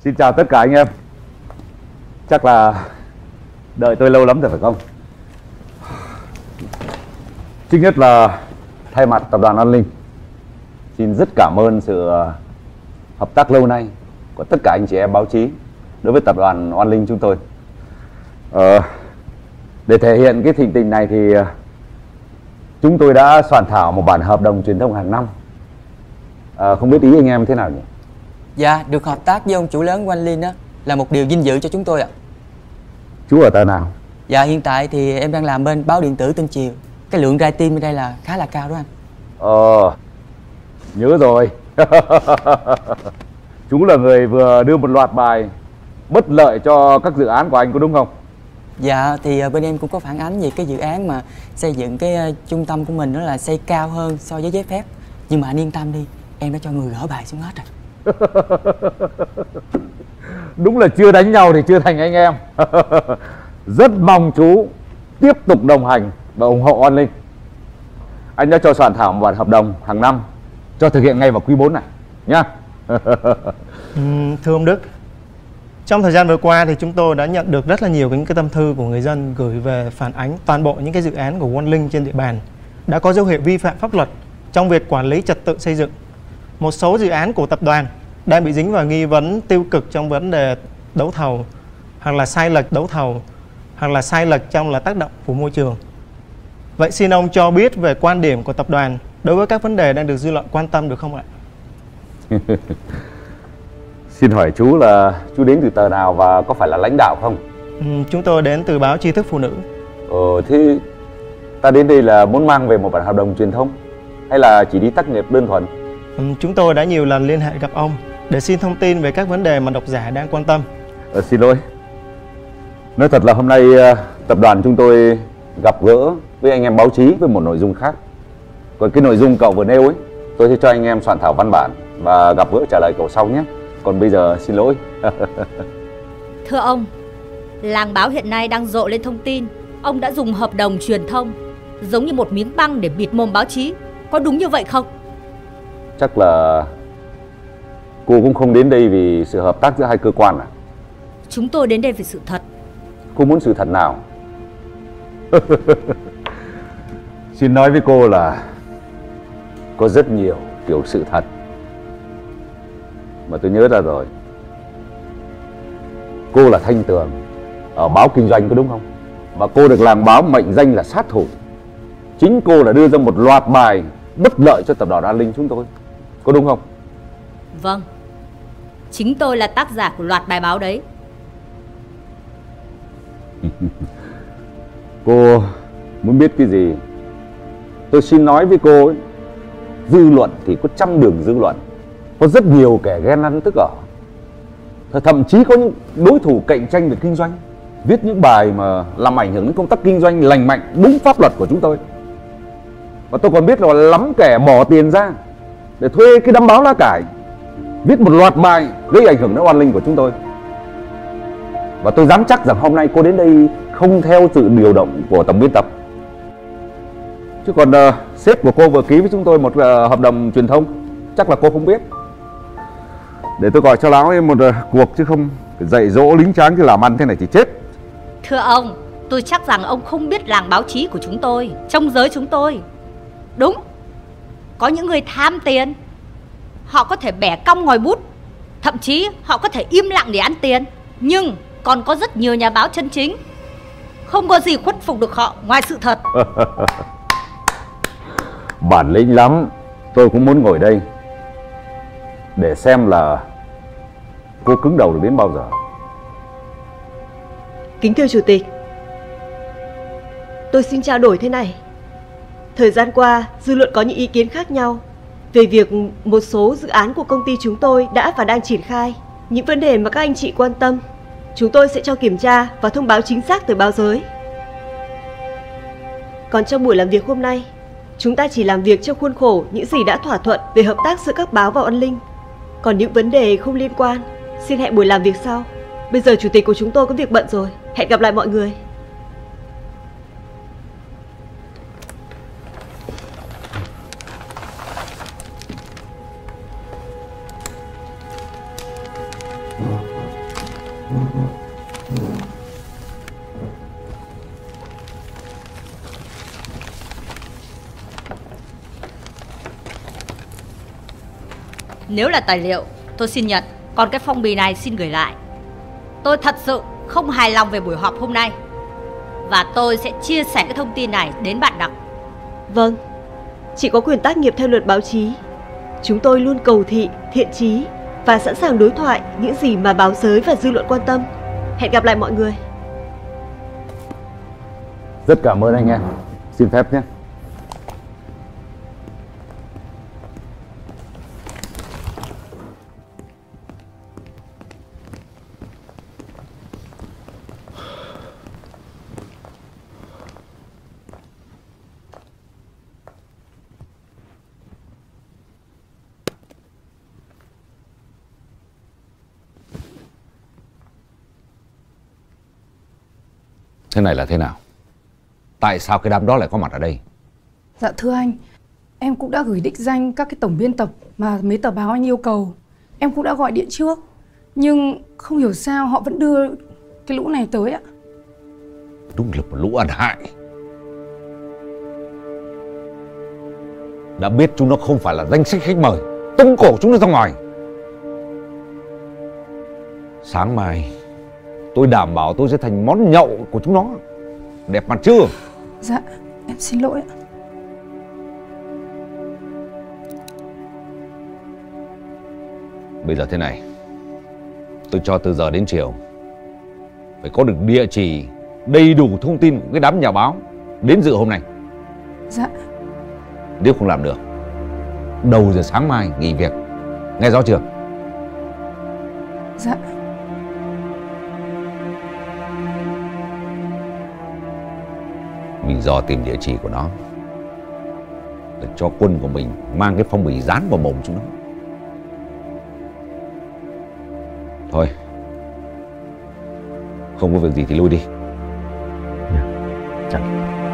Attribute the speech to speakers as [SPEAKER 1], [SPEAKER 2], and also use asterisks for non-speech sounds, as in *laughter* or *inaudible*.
[SPEAKER 1] Xin chào tất cả anh em Chắc là đợi tôi lâu lắm rồi phải không? Trước nhất là thay mặt tập đoàn An Linh Xin rất cảm ơn sự ờ, hợp tác lâu nay của tất cả anh chị em báo chí đối với tập đoàn An Linh chúng tôi. Ờ, để thể hiện cái thịnh tình này thì ờ, chúng tôi đã soạn thảo một bản hợp đồng truyền thông hàng năm. à, không biết ý anh em thế nào nhỉ?
[SPEAKER 2] Dạ, được hợp tác với ông chủ lớn Quanh Linh á là một điều vinh dự cho chúng tôi ạ.
[SPEAKER 1] Chú ở tờ nào?
[SPEAKER 2] Dạ, hiện tại thì em đang làm bên báo điện tử Tinh Chiều. Cái lượng ra tim bên đây là khá là cao đó anh.
[SPEAKER 1] Ờ, nhớ rồi. *laughs* chú là người vừa đưa một loạt bài bất lợi cho các dự án của anh có đúng không?
[SPEAKER 2] Dạ, thì ờ, bên em cũng có phản ánh về cái dự án mà xây dựng cái ờ, trung tâm của mình đó là xây cao hơn so với giấy phép. Nhưng mà anh yên tâm đi, em đã cho người gỡ bài xuống hết rồi. *laughs*
[SPEAKER 1] Đúng là chưa đánh nhau thì chưa thành anh em. *laughs* Rất mong chú tiếp tục đồng hành và ủng hộ An Linh. Anh đã cho soạn thảo một bản hợp đồng hàng năm cho thực hiện ngay vào quý 4 này nhá. *laughs*
[SPEAKER 3] Ừ, thưa ông Đức, trong thời gian vừa qua thì chúng tôi đã nhận được rất là nhiều những cái tâm thư của người dân gửi về phản ánh toàn bộ những cái dự án của One Link trên địa bàn đã có dấu hiệu vi phạm pháp luật trong việc quản lý trật tự xây dựng. Một số dự án của tập đoàn đang bị dính vào nghi vấn tiêu cực trong vấn đề đấu thầu hoặc là sai lệch đấu thầu hoặc là sai lệch trong là tác động của môi trường. Vậy xin ông cho biết về quan điểm của tập đoàn đối với các vấn đề đang được dư luận quan tâm được không ạ? *laughs*
[SPEAKER 1] Xin hỏi chú là chú đến từ tờ nào và có phải là lãnh đạo không?
[SPEAKER 3] Ừm, Chúng tôi đến từ báo tri thức phụ nữ.
[SPEAKER 1] Ờ thế ta đến đây là muốn mang về một bản hợp đồng truyền thông hay là chỉ đi tác nghiệp đơn thuần?
[SPEAKER 3] Ừm, Chúng tôi đã nhiều lần liên hệ gặp ông để xin thông tin về các vấn đề mà độc giả đang quan tâm.
[SPEAKER 1] Ờ, xin lỗi. Nói thật là hôm nay ờ, tập đoàn chúng tôi gặp gỡ với anh em báo chí với một nội dung khác. Còn cái nội dung cậu vừa nêu ấy, tôi sẽ cho anh em soạn thảo văn bản và gặp gỡ trả lời cậu sau nhé. Còn bây giờ xin lỗi. *laughs*
[SPEAKER 4] Thưa ông, làng báo hiện nay đang rộ lên thông tin ông đã dùng hợp đồng truyền thông giống như một miếng băng để bịt mồm báo chí. Có đúng như vậy không?
[SPEAKER 1] Chắc là cô cũng không đến đây vì sự hợp tác giữa hai cơ quan à?
[SPEAKER 4] Chúng tôi đến đây vì sự thật.
[SPEAKER 1] Cô muốn sự thật nào? *laughs* Xin nói với cô là có rất nhiều kiểu sự thật mà tôi nhớ ra rồi. Cô là Thanh Tường ở báo kinh doanh có đúng không? Và cô được làng báo mệnh danh là sát thủ. Chính cô là đưa ra một loạt bài bất lợi cho tập đoàn An Linh chúng tôi. Có đúng không?
[SPEAKER 4] Vâng. Chính tôi là tác giả của loạt bài báo đấy. *laughs*
[SPEAKER 1] Cô muốn biết cái gì? Tôi xin nói với cô ấy, dư luận thì có trăm đường dư luận. Có rất nhiều kẻ ghen ăn tức ở. Th- Thậm chí có những đối thủ cạnh tranh về kinh doanh viết những bài mà làm ảnh hưởng đến công tác kinh doanh lành mạnh đúng pháp luật của chúng tôi. Và tôi còn biết là lắm kẻ bỏ tiền ra để thuê cái đám báo lá cải viết một loạt bài gây ảnh hưởng đến oan linh của chúng tôi. Và tôi dám chắc rằng hôm nay cô đến đây không theo sự điều động của tổng biên tập. Chứ còn uh, sếp của cô vừa ký với chúng tôi một uh, hợp đồng truyền thông, chắc là cô không biết. Để tôi gọi cho lão ấy một uh, cuộc chứ không phải dạy dỗ lính tráng chứ làm ăn thế này thì chết.
[SPEAKER 4] Thưa ông, tôi chắc rằng ông không biết làng báo chí của chúng tôi, trong giới chúng tôi. Đúng, có những người tham tiền. Họ có thể bẻ cong ngòi bút, thậm chí họ có thể im lặng để ăn tiền. Nhưng còn có rất nhiều nhà báo chân chính. Không có gì khuất phục được họ ngoài sự thật. *laughs*
[SPEAKER 1] Bản lĩnh lắm, tôi cũng muốn ngồi đây để xem là cô cứng đầu được đến bao giờ.
[SPEAKER 5] Kính thưa Chủ tịch, tôi xin trao đổi thế này. Thời gian qua, dư luận có những ý kiến khác nhau về việc một số dự án của công ty chúng tôi đã và đang triển khai. Những vấn đề mà các anh chị quan tâm, chúng tôi sẽ cho kiểm tra và thông báo chính xác tới báo giới. Còn trong buổi làm việc hôm nay, chúng ta chỉ làm việc trong khuôn khổ những gì đã thỏa thuận về hợp tác giữa các báo và An Linh. Còn những vấn đề không liên quan, xin hẹn buổi làm việc sau. Bây giờ chủ tịch của chúng tôi có việc bận rồi. Hẹn gặp lại mọi người.
[SPEAKER 4] Nếu là tài liệu, tôi xin nhận, còn cái phong bì này xin gửi lại. Tôi thật sự không hài lòng về buổi họp hôm nay. Và tôi sẽ chia sẻ cái thông tin này đến bạn đọc.
[SPEAKER 5] Vâng, chị có quyền tác nghiệp theo luật báo chí. Chúng tôi luôn cầu thị, thiện chí và sẵn sàng đối thoại những gì mà báo giới và dư luận quan tâm. Hẹn gặp lại mọi người.
[SPEAKER 1] Rất cảm ơn anh em. Xin phép nhé. Thế này là thế nào? Tại sao cái đám đó lại có mặt ở đây?
[SPEAKER 6] Dạ thưa anh, em cũng đã gửi đích danh các cái tổng biên tập mà mấy tờ báo anh yêu cầu. Em cũng đã gọi điện trước, nhưng không hiểu sao họ vẫn đưa cái lũ này tới ạ.
[SPEAKER 1] Đúng là một lũ ăn hại. Đã biết chúng nó không phải là danh sách khách mời, tung cổ chúng nó ra ngoài. Sáng mai, tôi đảm bảo tôi sẽ thành món nhậu của chúng nó. Đẹp mặt chưa?
[SPEAKER 6] Dạ, em xin lỗi ạ.
[SPEAKER 1] Bây giờ thế này Tôi cho từ giờ đến chiều Phải có được địa chỉ Đầy đủ thông tin của cái đám nhà báo Đến dự hôm nay
[SPEAKER 6] Dạ,
[SPEAKER 1] Nếu không làm được Đầu giờ sáng mai nghỉ việc Nghe rõ chưa Mình dò tìm địa chỉ của nó. Để cho quân của mình Mang cái phong bì dán vào mồm chúng nó. Thôi. Không có việc gì thì lui đi. Dạ.
[SPEAKER 3] Chẳng